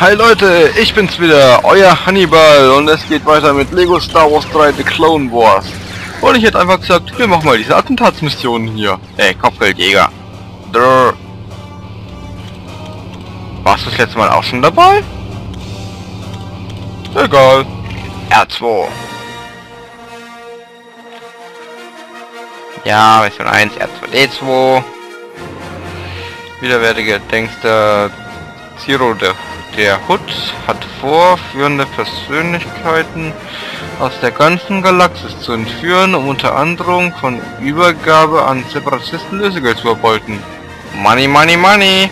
Hi Leute, ich bin's wieder, euer Hannibal und es geht weiter mit Lego Star Wars 3 The Clone Wars. Und ich hätte einfach gesagt, wir machen mal diese Attentatsmissionen hier. Ey, Kopfgeldjäger. Drrr. Warst du das letzte Mal auch schon dabei? Egal. R2. Ja, Mission 1, R2D2. Widerwärtige Denkster Zero der der Hood hat vor, führende Persönlichkeiten aus der ganzen Galaxis zu entführen, um unter anderem von Übergabe an Separatisten Lösegeld zu erbeuten. Money, money, money!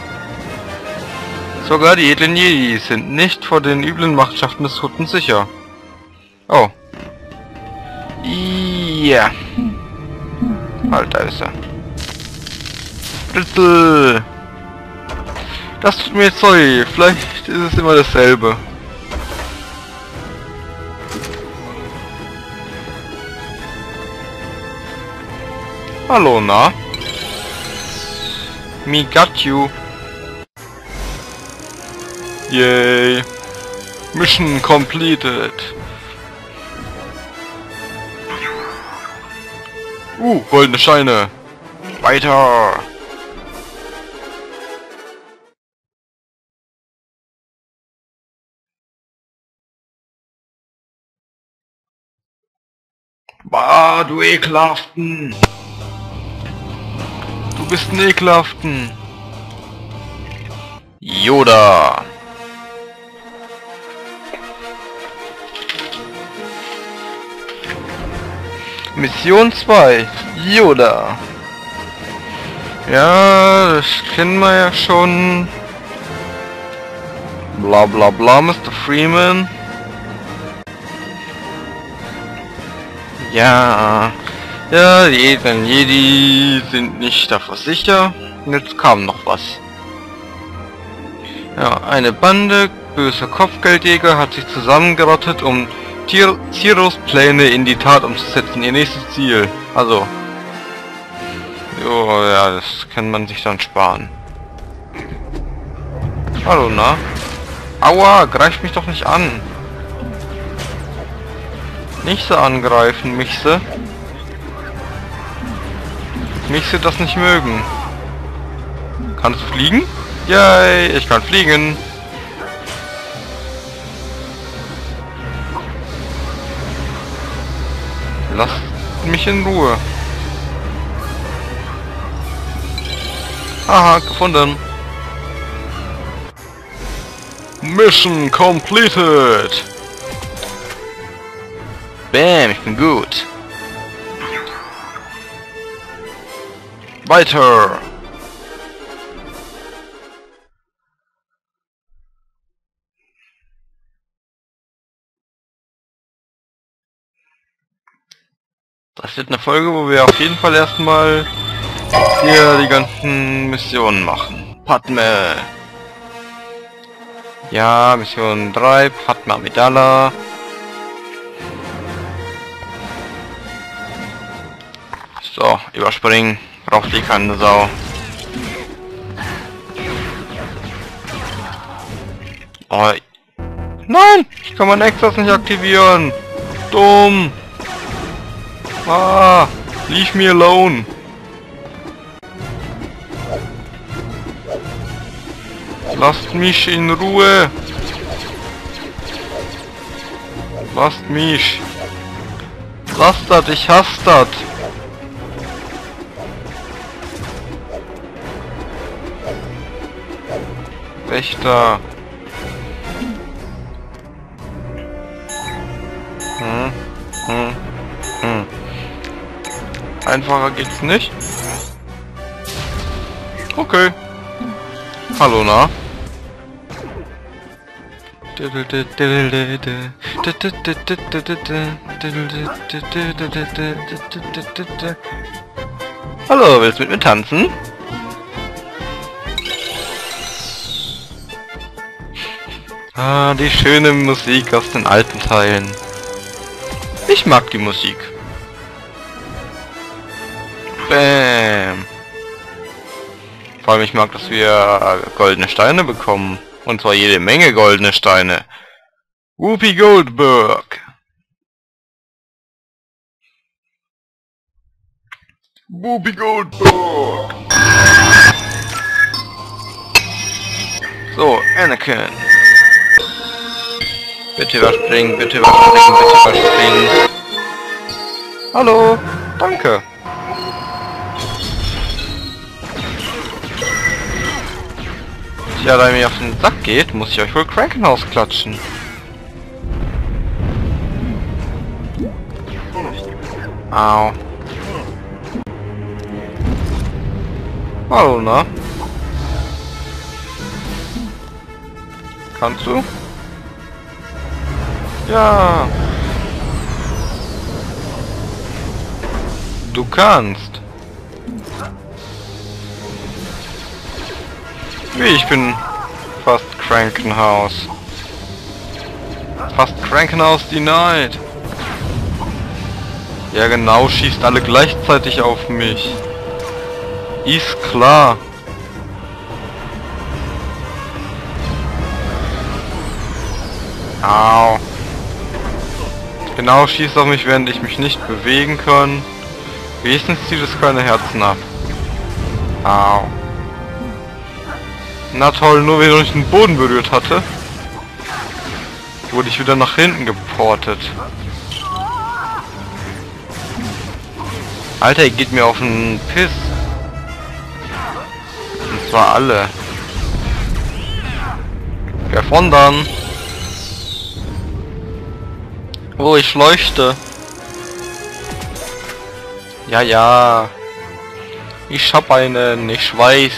Sogar die edlen Jedi sind nicht vor den üblen Machtschaften des Hutten sicher. Oh. Ja. Alter ist er. Britzel! Das tut mir jetzt sorry, vielleicht ist es immer dasselbe. Hallo, na? Me got you. Yay. Mission completed. Uh, goldene Scheine. Weiter. Bah, du ekelhaften! Du bist ein ekelhaften! Yoda! Mission 2, Yoda. Ja, das kennen wir ja schon. Bla bla bla, Mr. Freeman. Ja, ja, die edlen Jedi sind nicht davor sicher. Jetzt kam noch was. Ja, eine Bande böser Kopfgeldjäger hat sich zusammengerottet, um Tiros Pläne in die Tat umzusetzen. Ihr nächstes Ziel. Also. Jo, ja, das kann man sich dann sparen. Hallo, na? Aua, greift mich doch nicht an. Nicht so angreifen, Michse. Michse das nicht mögen. Kannst du fliegen? Yay, ich kann fliegen. Lass mich in Ruhe. Aha, gefunden. Mission completed. Bam, ich bin gut. Weiter. Das wird eine Folge, wo wir auf jeden Fall erstmal hier die ganzen Missionen machen. Padme. Ja, Mission 3, Padma Amidala. So, überspringen. Braucht die keine Sau. Oh. Nein! Ich kann mein Extras nicht aktivieren! Dumm! Ah! Leave me alone! Lasst mich in Ruhe! Lasst mich! Lasst das, ich hasse das! Wächter. Hm, hm, hm. Einfacher geht's nicht. Okay. Hallo, na? Hallo, willst du mit mir tanzen? Ah, die schöne Musik aus den alten Teilen. Ich mag die Musik. Bäm. Vor allem ich mag, dass wir goldene Steine bekommen. Und zwar jede Menge goldene Steine. Whoopi Goldberg. Whoopi Goldberg. So, Anakin. Bitte was springen, bitte was springen, bitte was springen. Hallo, danke. Ja, da mir auf den Sack geht, muss ich euch wohl Krankenhaus klatschen. Au. Hallo, na? Kannst du? Ja. Du kannst. Wie, ich bin fast Krankenhaus. Fast Krankenhaus denied. Ja genau, schießt alle gleichzeitig auf mich. Ist klar. Au. Genau, schießt auf mich, während ich mich nicht bewegen kann. Wenigstens zieht es keine Herzen ab. Au. Na toll, nur wenn ich den Boden berührt hatte, wurde ich wieder nach hinten geportet. Alter, ihr geht mir auf den Piss. Und zwar alle. Wer von dann? Oh, ich leuchte. Ja, ja. Ich hab einen, ich weiß.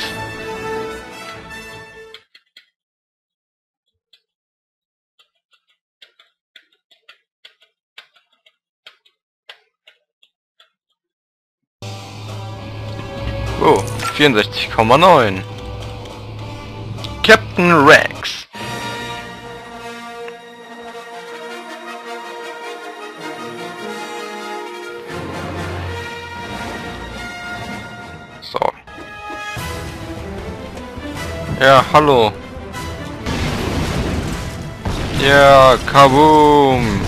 Oh, 64,9. Captain Rex. Ja, hallo. Ja, kaboom.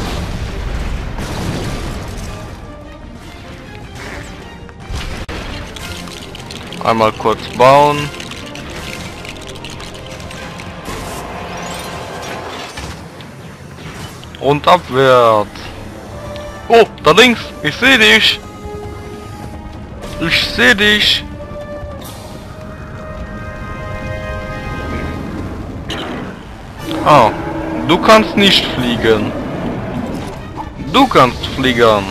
Einmal kurz bauen. Und abwärts. Oh, da links. Ich sehe dich. Ich sehe dich. Oh, du kannst nicht fliegen. Du kannst fliegen.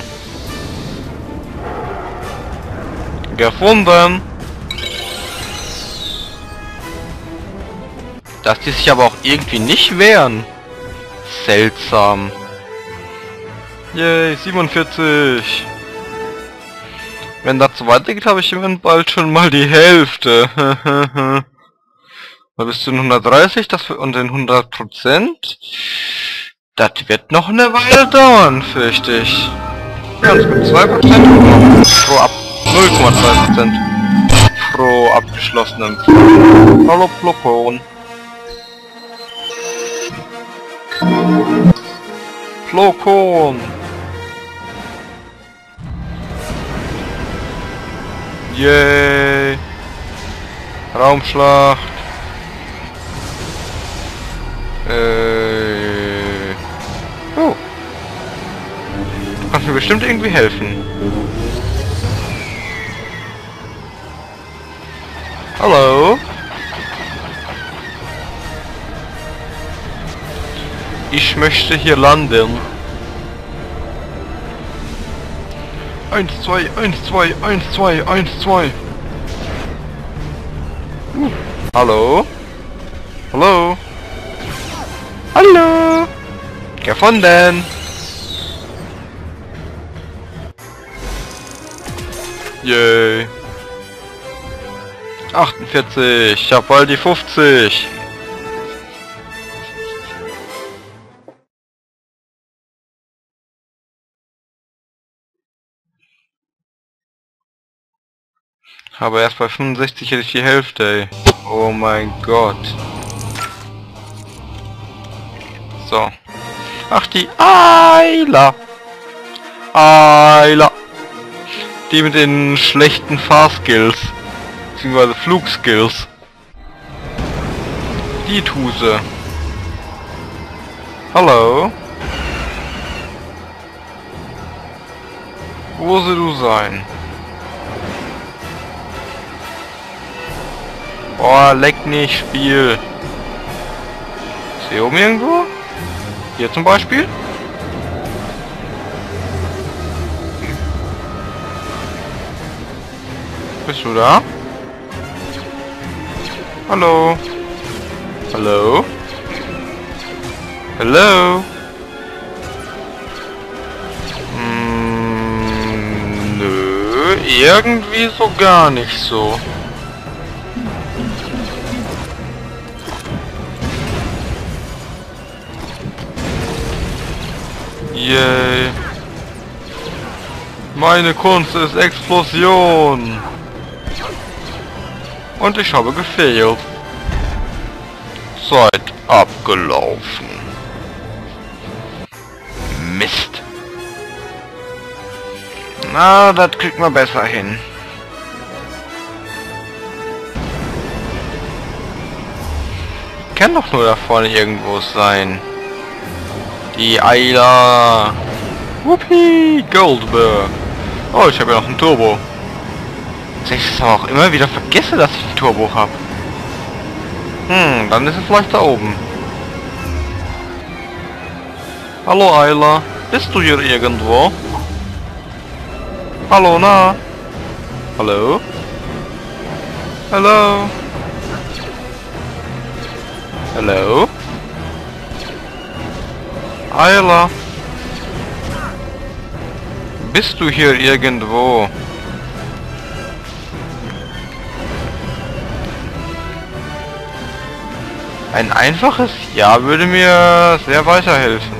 Gefunden. Dass die sich aber auch irgendwie nicht wehren. Seltsam. Yay, 47. Wenn das so weitergeht, habe ich immerhin bald schon mal die Hälfte. Da bist du 130 das und den 100 Prozent. Das wird noch eine Weile dauern, fürchte ich. Ganz gut, 2 Prozent pro ab 0,2 Prozent pro abgeschlossenem. Hallo Plopon. Flokon. Yay. Raumschlacht. Bestimmt irgendwie helfen. Hallo? Ich möchte hier landen. 1, 2, 1, 2, 1, 2, 1, 2. Uh. Hallo? Hallo? Hallo? Gefunden! Yay! 48, ich hab bald die 50. Aber erst bei 65 hätte ich die Hälfte, ey. Oh mein Gott. So. Ach, die Ayla. Ayla. Die mit den schlechten Fahrskills. Beziehungsweise Flugskills. Die Tuse. Hallo? Wo soll du sein? Boah, leck nicht, Spiel. Ist hier oben irgendwo? Hier zum Beispiel? Bist du da? Hallo? Hallo? Hallo? Hm, nö, irgendwie so gar nicht so. Yay. Meine Kunst ist Explosion. Und ich habe gefehlt. Zeit abgelaufen. Mist. Na, das kriegt man besser hin. Kann doch nur da vorne irgendwo sein. Die Eiler. Whoopi Goldberg. Oh, ich habe ja noch ein Turbo. Dass ich es auch immer wieder vergesse, dass ich ein Turbo habe. Hm, dann ist es vielleicht da oben. Hallo Ayla, bist du hier irgendwo? Hallo, na? Hallo? Hallo? Hallo? Ayla? Bist du hier irgendwo? Ein einfaches Ja würde mir sehr weiterhelfen.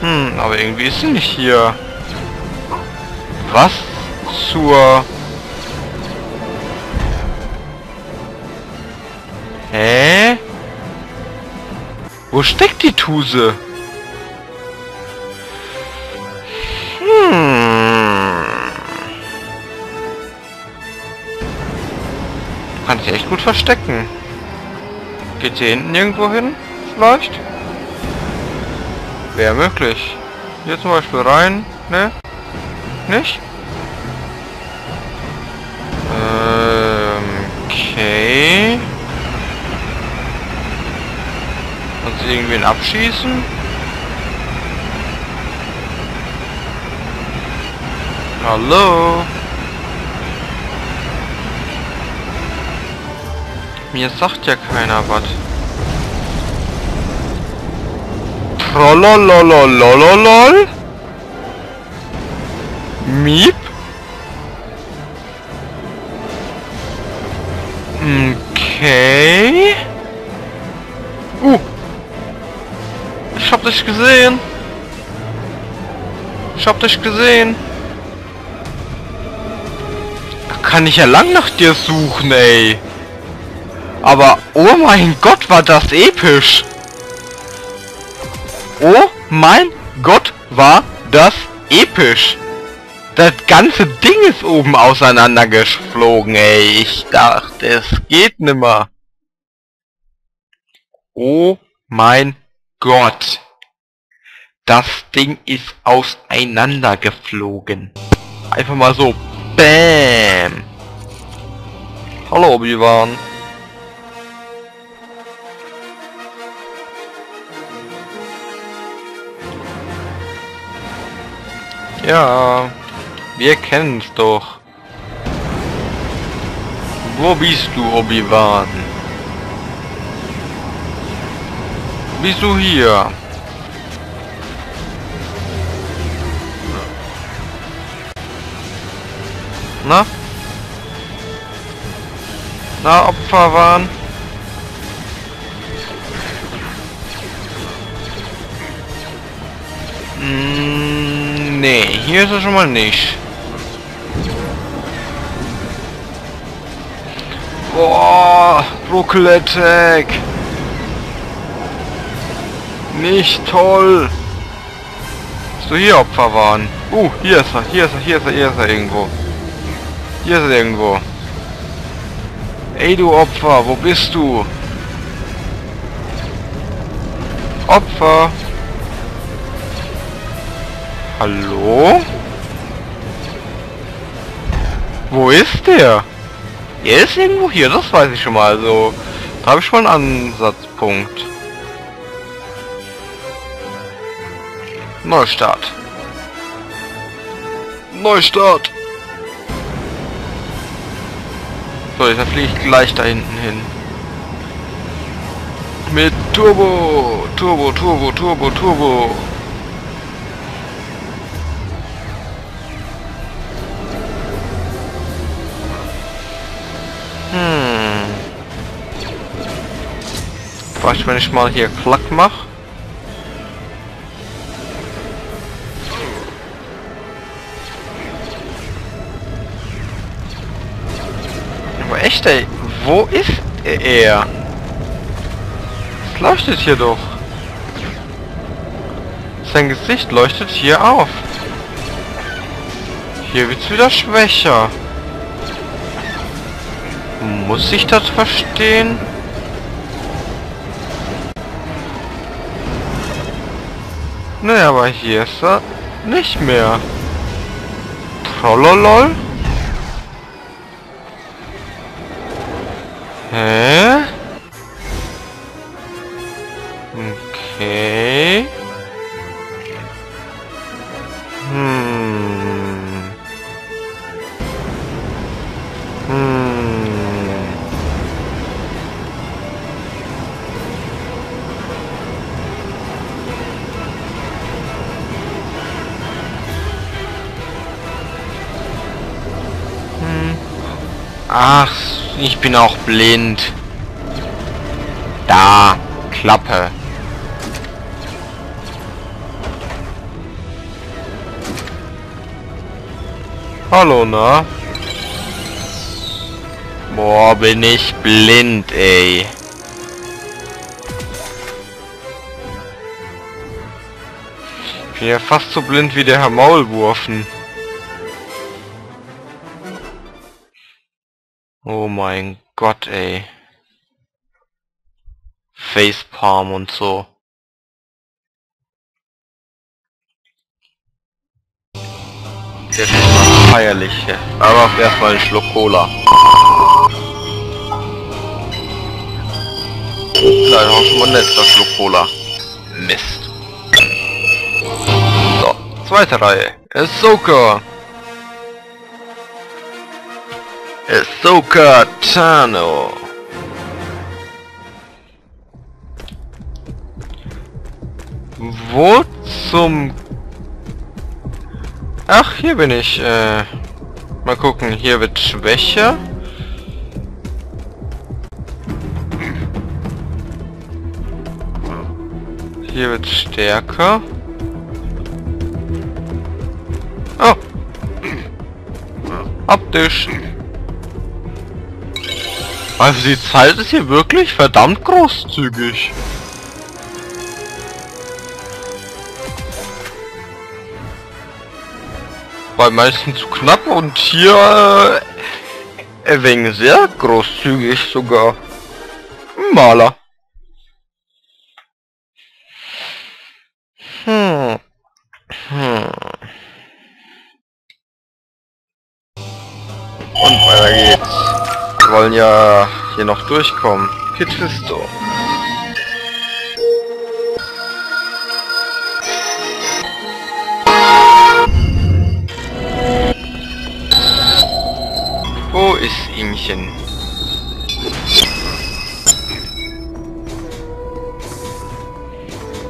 Hm, aber irgendwie ist sie nicht hier. Was zur... Hä? Wo steckt die Tuse? Hm. Kann ich echt gut verstecken. Geht hier hinten irgendwo hin? Vielleicht? Wäre möglich. Hier zum Beispiel rein. Ne? Nicht? Ähm, okay. Und sie irgendwen abschießen? Hallo? Mir sagt ja keiner was. Trollolololololol? Miep? Okay. Uh. Ich hab dich gesehen. Ich hab dich gesehen. Da kann ich ja lang nach dir suchen, ey. Aber, oh mein Gott, war das episch. Oh mein Gott, war das episch. Das ganze Ding ist oben auseinandergeflogen, ey. Ich dachte, es geht nimmer. Oh mein Gott. Das Ding ist auseinandergeflogen. Einfach mal so. Bam. Hallo, Obi-Wan. Ja, wir kennen's doch. Wo bist du, Obi-Wan? Bist du hier? Na? Na, Opferwahn? Mm, nee, hier ist er schon mal nicht. Boah, Buckle Attack. Nicht toll. Du hier Opfer waren. Uh, hier ist er, hier ist er, hier ist er, hier ist er irgendwo. Hier ist er irgendwo. Ey du Opfer, wo bist du? Opfer. Hallo? Wo ist der? Er ist irgendwo hier, das weiß ich schon mal. Also, da habe ich schon einen Ansatzpunkt. Neustart. Neustart. So, jetzt fliege ich gleich da hinten hin. Mit Turbo, Turbo, Turbo, Turbo, Turbo. Was, wenn ich mal hier Klack mache? Aber echt ey, wo ist er? Es leuchtet hier doch. Sein Gesicht leuchtet hier auf. Hier wird's wieder schwächer. Muss ich das verstehen? Ne, aber hier ist er nicht mehr. Trollolol? Hä? Bin auch blind. Da, Klappe. Hallo, na? Boah, bin ich blind, ey. Ich bin ja fast so blind wie der Herr Maulwurfen. Gott, ey. Facepalm und so. Jetzt mal feierliche. Aber erstmal ein Schluck Cola. Leider auch schon mal letzter Schluck Cola. Mist. So, zweite Reihe. Ahsoka. Ahsoka Tano. Wo zum... Ach, hier bin ich. Äh, mal gucken, hier wird schwächer. Hier wird stärker. Oh. Optisch. Also die Zeit ist hier wirklich verdammt großzügig. Bei manchen zu knapp und hier äh, ein wenig sehr großzügig sogar. Maler. Hm. Hm. Und weiter geht's. Wir wollen ja hier noch durchkommen. Pitfisto. Wo ist ihmchen?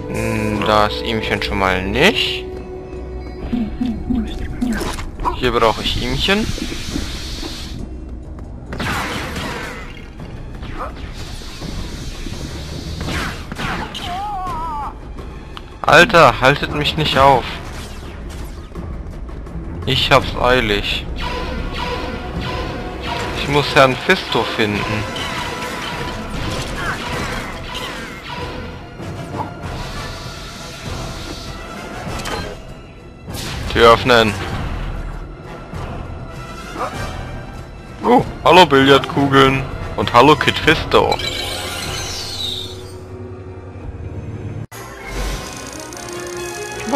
Hm, Da ist ihmchen schon mal nicht. Hier brauche ich ihmchen. Alter, haltet mich nicht auf. Ich hab's eilig. Ich muss Herrn Fisto finden. Tür öffnen. Oh, hallo Billardkugeln und hallo Kid Fisto.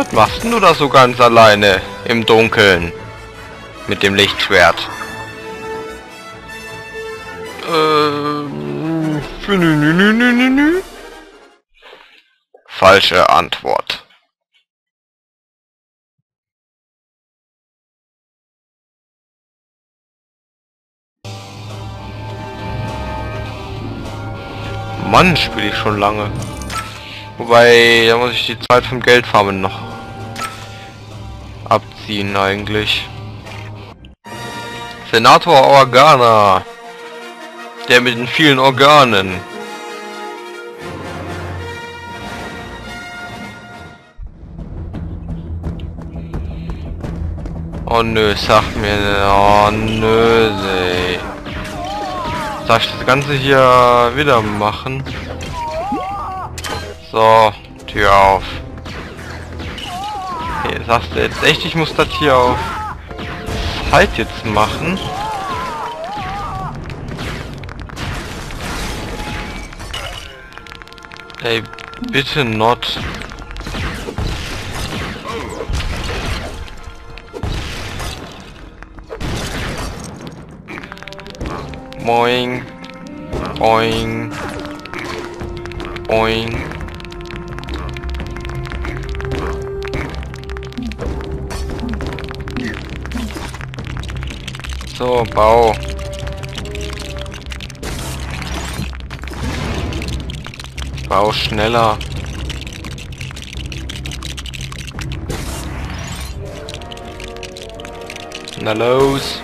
Was machst denn du da so ganz alleine im Dunkeln? Mit dem Lichtschwert. Ähm, Falsche Antwort. Mann, spiele ich schon lange. Wobei, da muss ich die Zeit vom Geldfarmen noch abziehen eigentlich. Senator Organa. Der mit den vielen Organen. Oh nö, sag mir, oh nö, ey. Darf ich das Ganze hier wieder machen? So, Tür auf. Okay, sagst du jetzt echt, ich muss das hier auf Halt jetzt machen? Ey, bitte not. Boing. Boing. Boing. So, Bau. Bau schneller. Na los.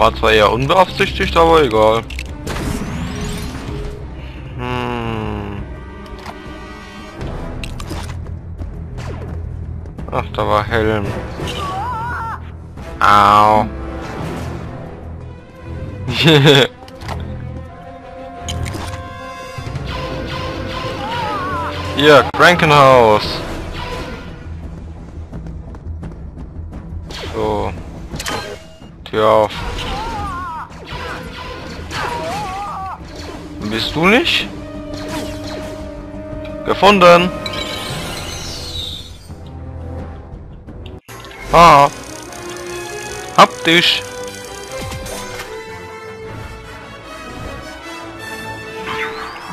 War zwar eher unbeabsichtigt, aber egal. Hm. Ach, da war Helm. Au. Hier, Krankenhaus. So. Tür auf. Bist du nicht? Gefunden. Ah. Hab dich.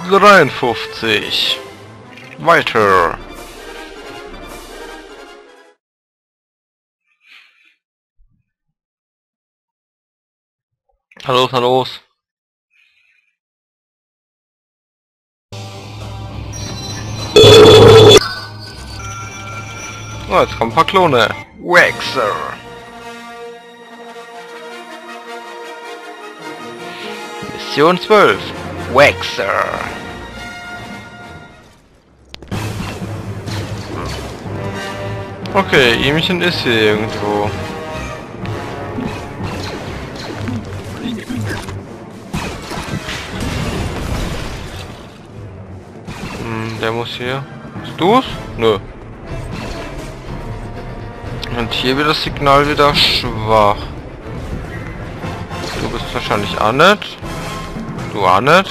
Dreiundfünfzig. Weiter. Hallo, hallo. Oh, jetzt kommen ein paar Klone. Waxer. Mission 12. Waxer. Okay, Ihmchen ist hier irgendwo. Hm, der muss hier. Bist du's? Nö. Und hier wird das Signal wieder schwach. Du bist wahrscheinlich Annett. Du Annett.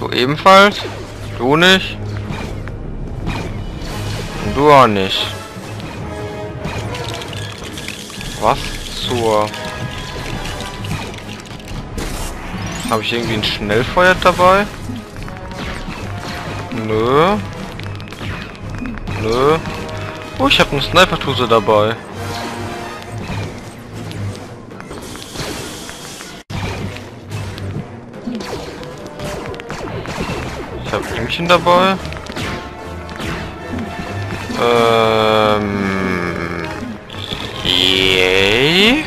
Du ebenfalls. Du nicht. Und du auch nicht. Was zur... Habe ich irgendwie ein Schnellfeuer dabei? Nö. Nö. Oh, ich habe eine Sniper-Tuse dabei. Ich habe Blümchen dabei. Ähm... Yay.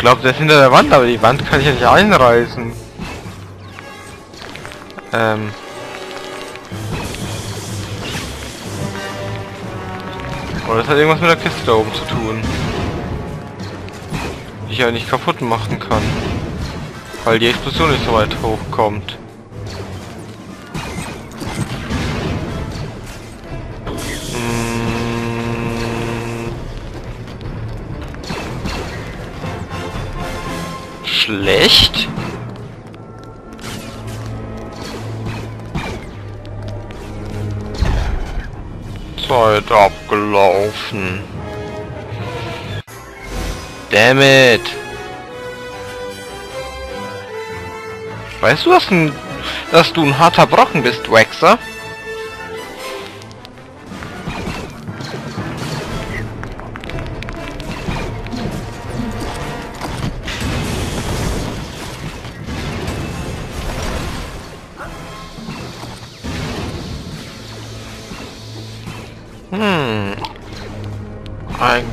Glaube, der ist hinter der Wand, aber die Wand kann ich ja nicht einreißen. Ähm. Oder das hat irgendwas mit der Kiste da oben zu tun. Die ich ja nicht kaputt machen kann. Weil die Explosion nicht so weit hochkommt. Schlecht? Zeit abgelaufen. Damn it. Weißt du, dass, ein, dass du ein harter Brocken bist, Waxer?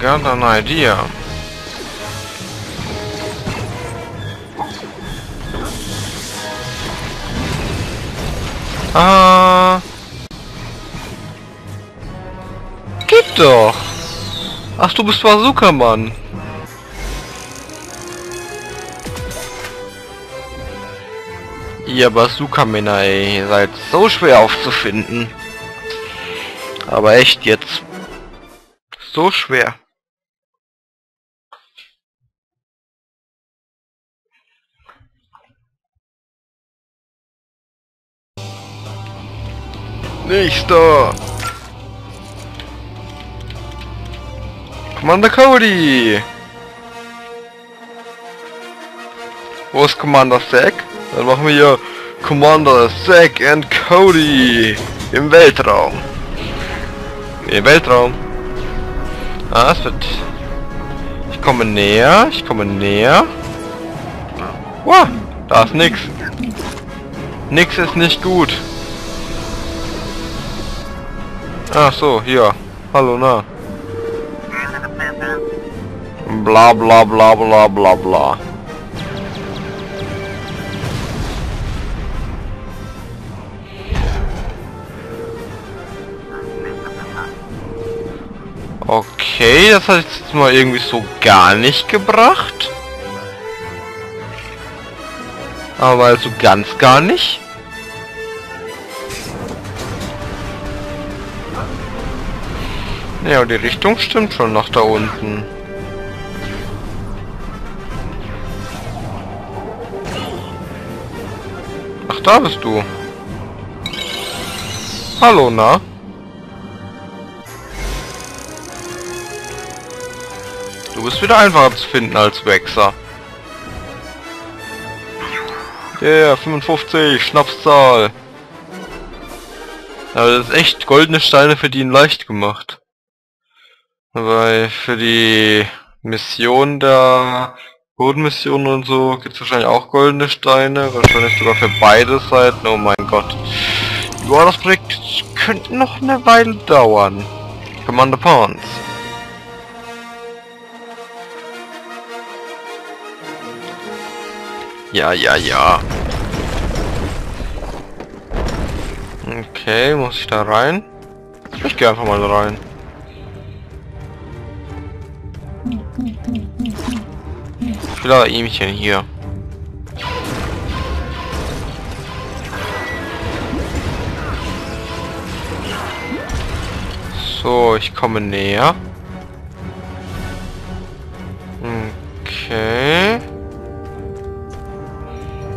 Got an idea. Ah. Geht doch. Ach, du bist Bazooka-Mann. Ihr Bazooka-Männer, ey. Ihr seid so schwer aufzufinden. Aber echt jetzt. So schwer. Nächster. Commander Cody. Wo ist Commander Zack? Dann machen wir hier Commander Zack and Cody im Weltraum. Im Weltraum. Ah, es wird... Ich komme näher, ich komme näher. Wow, da ist nix. Nix ist nicht gut. Ach so, hier. Hallo, na. Bla bla bla bla bla bla. Okay, das hat jetzt mal irgendwie so gar nicht gebracht. Aber also ganz gar nicht. Ja, die Richtung stimmt schon nach da unten. Ach, da bist du. Hallo, na? Du bist wieder einfacher zu finden als Wexer. Yeah, 55, Schnapszahl. Aber das ist echt goldene Steine verdienen leicht gemacht. Weil für die Mission da, Bodenmission und so, gibt es wahrscheinlich auch goldene Steine, wahrscheinlich sogar für beide Seiten, oh mein Gott. Ja, das Projekt könnte noch eine Weile dauern. Commander Pawns. Ja, ja, ja. Okay, muss ich da rein? Ich gehe einfach mal rein. Aber Ihmchen hier. So, ich komme näher. Okay.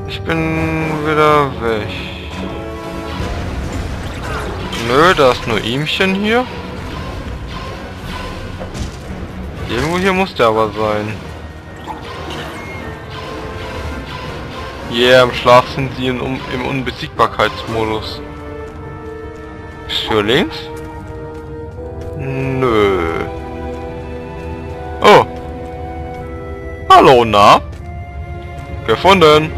Ich bin wieder weg. Nö, da ist nur Ihmchen hier. Irgendwo hier muss der aber sein. Yeah, im Schlaf sind sie in, um, im Unbesiegbarkeitsmodus. Für links? Nö. Oh. Hallo, na? Gefunden.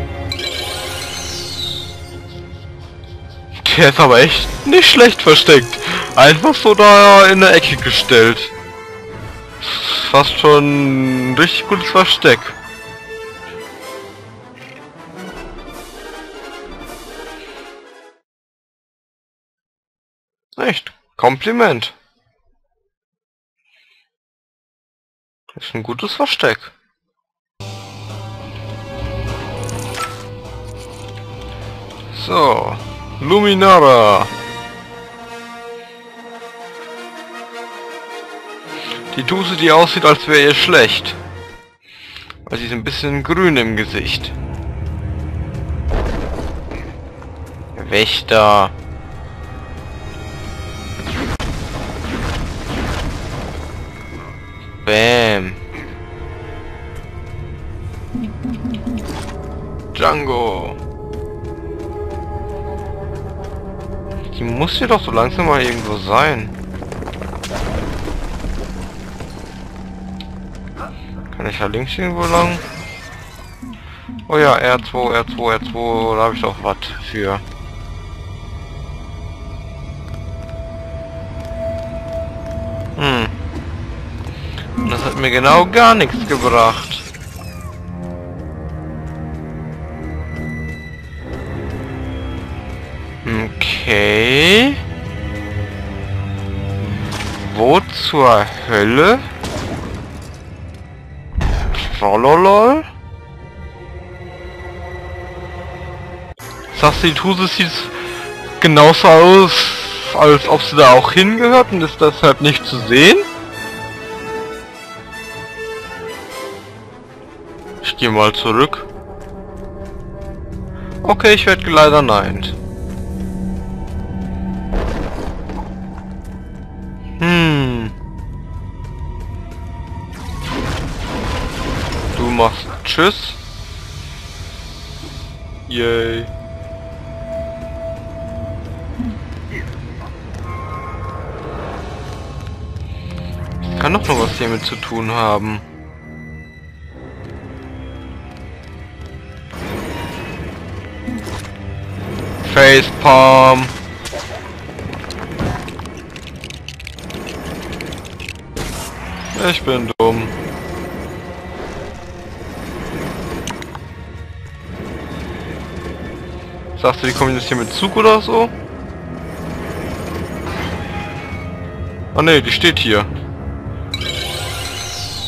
Der ist aber echt nicht schlecht versteckt. Einfach so da in der Ecke gestellt. Fast schon ein richtig gutes Versteck. Schlecht. Kompliment. Ist ein gutes Versteck. So, Luminara. Die Duse, die aussieht, als wäre ihr schlecht. Weil sie ist ein bisschen grün im Gesicht. Wächter. Bam. Django. Die muss hier doch so langsam mal irgendwo sein. Kann ich da links irgendwo lang? Oh ja, R2, R2, R2, da habe ich doch was für. Mir genau gar nichts gebracht. Okay. Wo zur Hölle? Trollolol? Sagst du, die Tuse sieht genauso aus, als ob sie da auch hingehört und ist deshalb nicht zu sehen? Gehe mal zurück. Okay, ich werde leider nein. Hm. Du machst Tschüss. Yay. Kann doch noch was hiermit zu tun haben. Facepalm. Ich bin dumm. Sagst du, die kommen jetzt hier mit Zug oder so? Ah ne, die steht hier.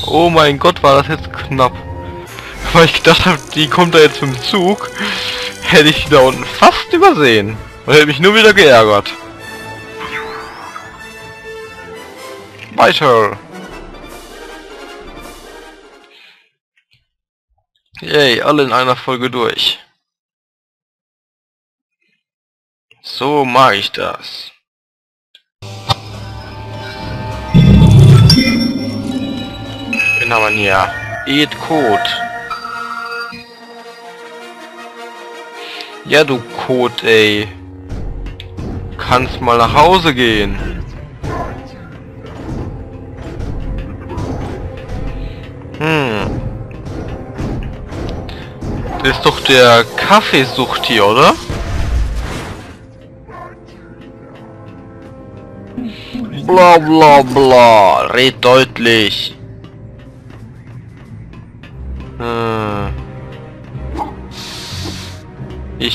Oh mein Gott, war das jetzt knapp. Weil ich gedacht habe, die kommt da jetzt mit dem Zug, hätte ich da unten fast übersehen. Und hätte mich nur wieder geärgert. Weiter. Yay, alle in einer Folge durch. So mag ich das. Wen haben wir hier? Ed Code. Ja, du Code, ey. Kannst mal nach Hause gehen. Hm. Das ist doch der Kaffeesucht hier, oder? Bla bla bla. Red deutlich.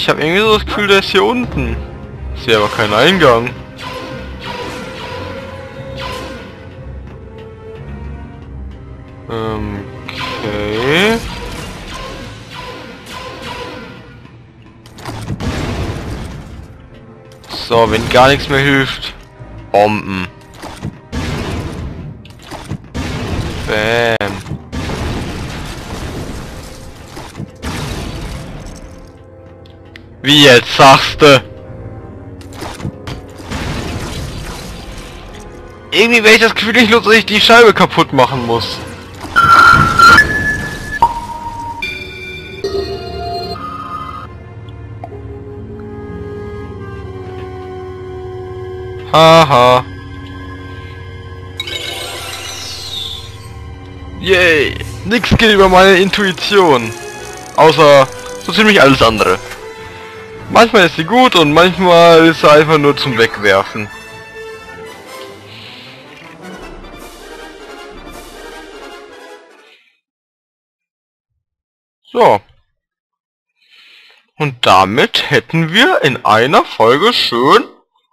Ich habe irgendwie so das Gefühl, der ist hier unten. Ich sehe aber keinen Eingang. Ähm, okay. So, wenn gar nichts mehr hilft. Bomben. Wie jetzt sagst du? Irgendwie wäre ich das Gefühl nicht los, dass ich die Scheibe kaputt machen muss. Haha. Yay! Nix geht über meine Intuition. Außer so ziemlich alles andere. Manchmal ist sie gut und manchmal ist sie einfach nur zum Wegwerfen. So. Und damit hätten wir in einer Folge schön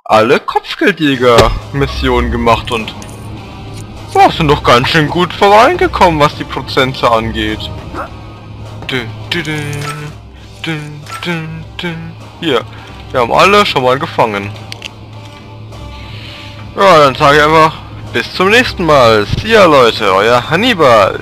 alle Kopfgeldjäger-Missionen gemacht und oh, sind doch ganz schön gut vorangekommen, was die Prozente angeht. Dü, dü, dü, dü, dü, dü. Hier, wir haben alle schon mal gefangen. Ja, dann sage ich einfach bis zum nächsten Mal. See ya Leute, euer Hannibal.